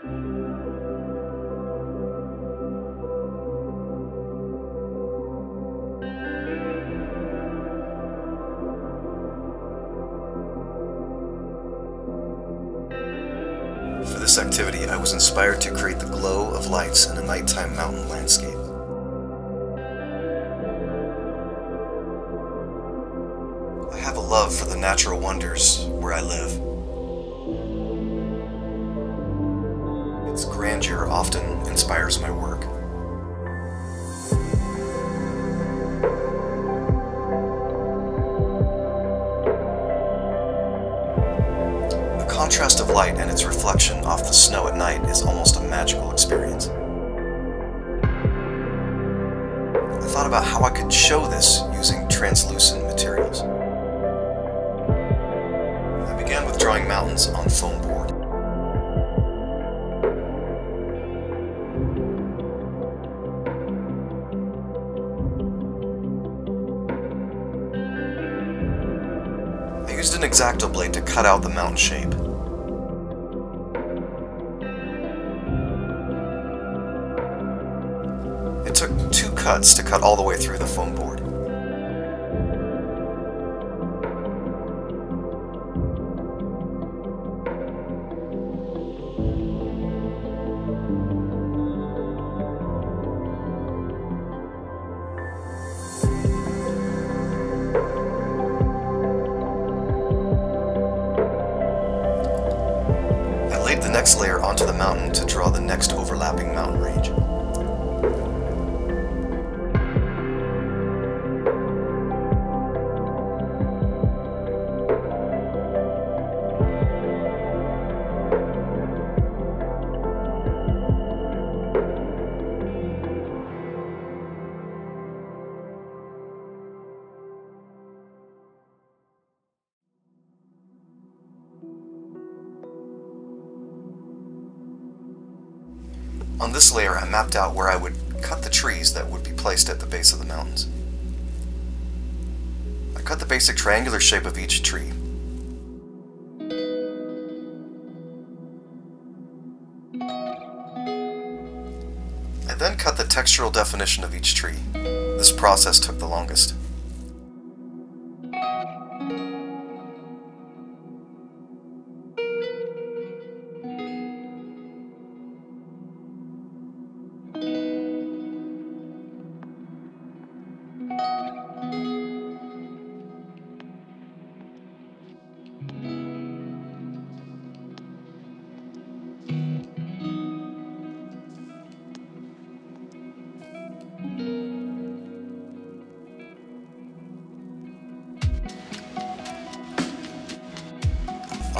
For this activity, I was inspired to create the glow of lights in a nighttime mountain landscape. I have a love for the natural wonders where I live. Its grandeur often inspires my work. The contrast of light and its reflection off the snow at night is almost a magical experience. I thought about how I could show this using translucent materials. I began with drawing mountains on foam board. Used an X-Acto blade to cut out the mountain shape. It took two cuts to cut all the way through the foam board. The next layer onto the mountain to draw the next overlapping mountain range. On this layer, I mapped out where I would cut the trees that would be placed at the base of the mountains. I cut the basic triangular shape of each tree. I then cut the textural definition of each tree. This process took the longest.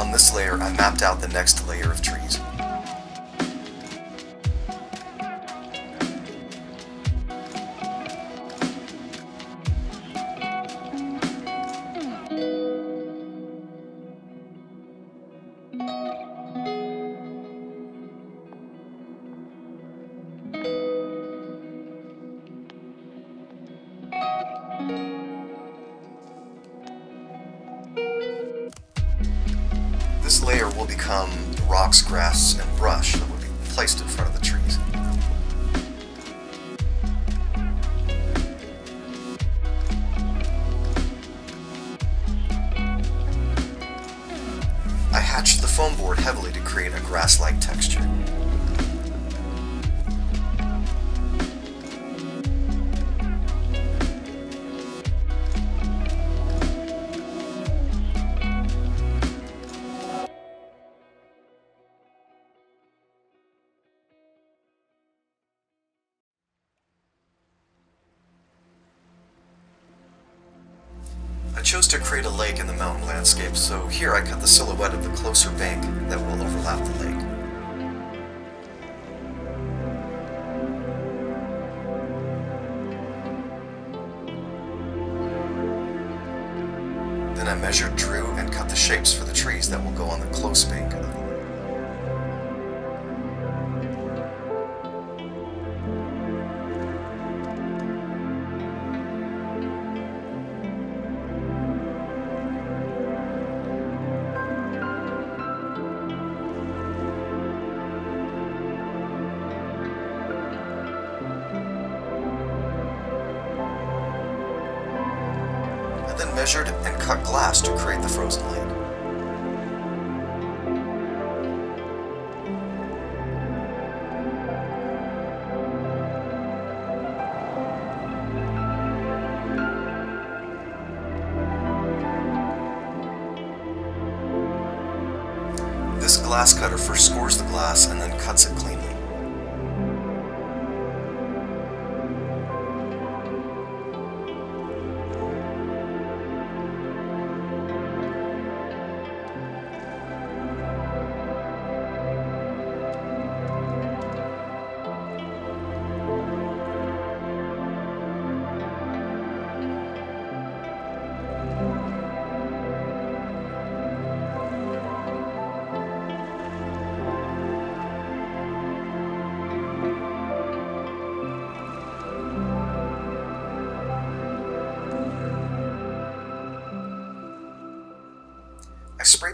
On this layer, I mapped out the next layer of trees. Become the rocks, grass, and brush that would be placed in front of the trees. I hatched the foam board heavily to create a grass-like texture. I chose to create a lake in the mountain landscape, so here I cut the silhouette of the closer bank that will overlap the lake. Then I measured, drew, and cut the shapes for the trees that will go on the close bank of the measured and cut glass to create the frozen lake. This glass cutter first scores the glass and then cuts it cleanly.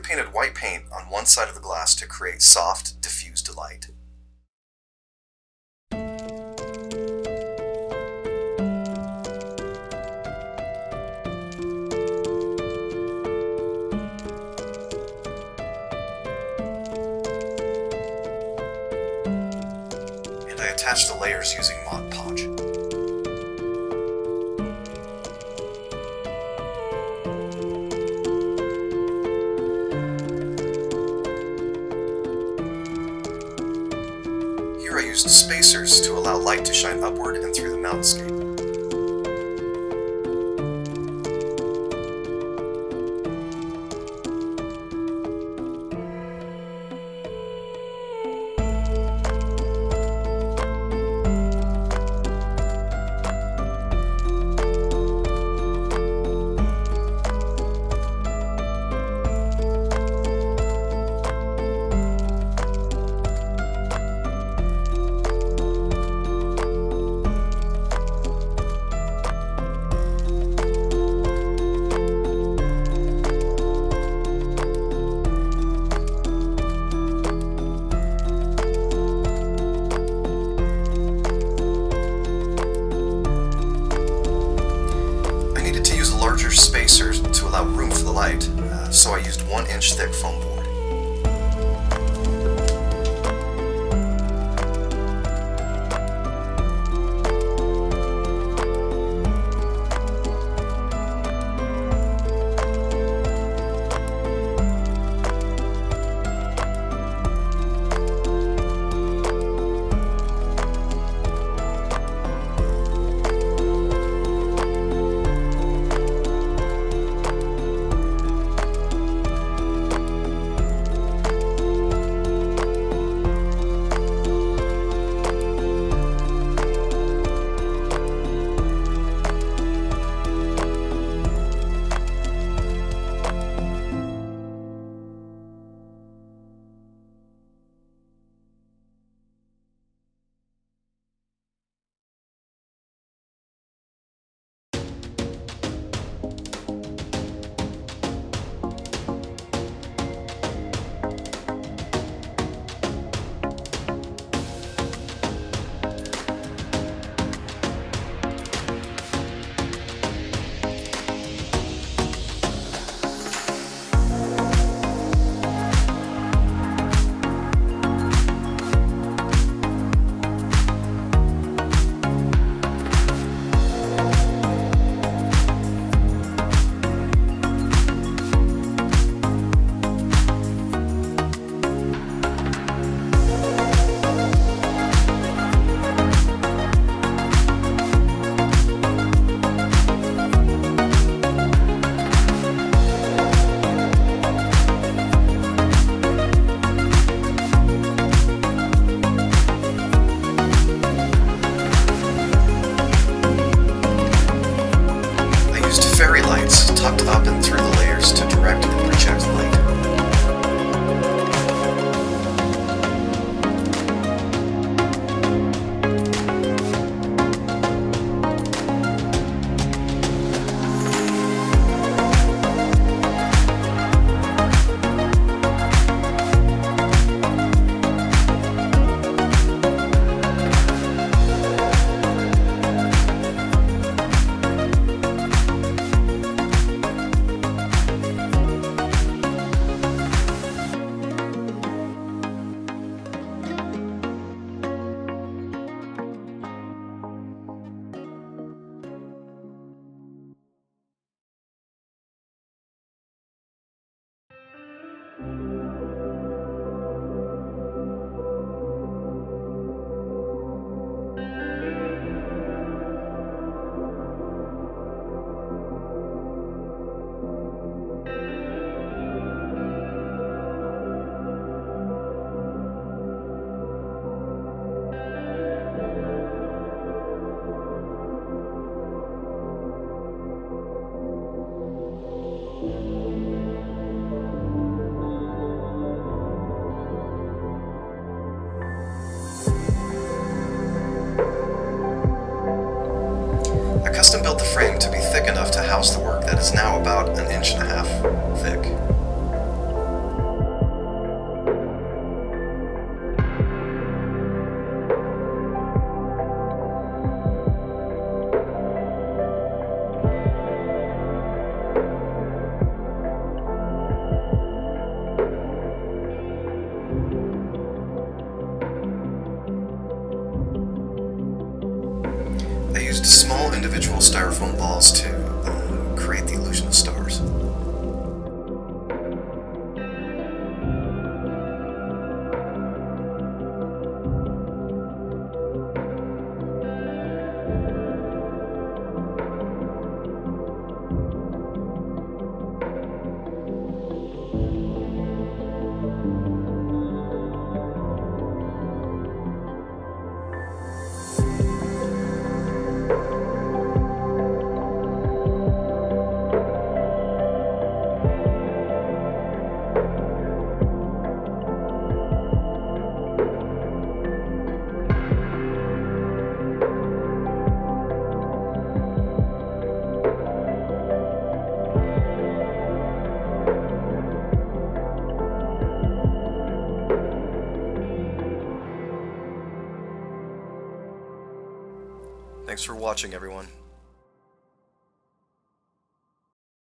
Painted white paint on one side of the glass to create soft, diffused light. And I attach the layers using Mod used spacers to allow light to shine upward and through the mountainscape. Spacers to allow room for the light, uh, so I used one inch thick foam board. Built the frame to be thick enough to house the work that is now about an inch and a half thick. Used small individual styrofoam balls to uh, create the illusion of stars. For watching, everyone.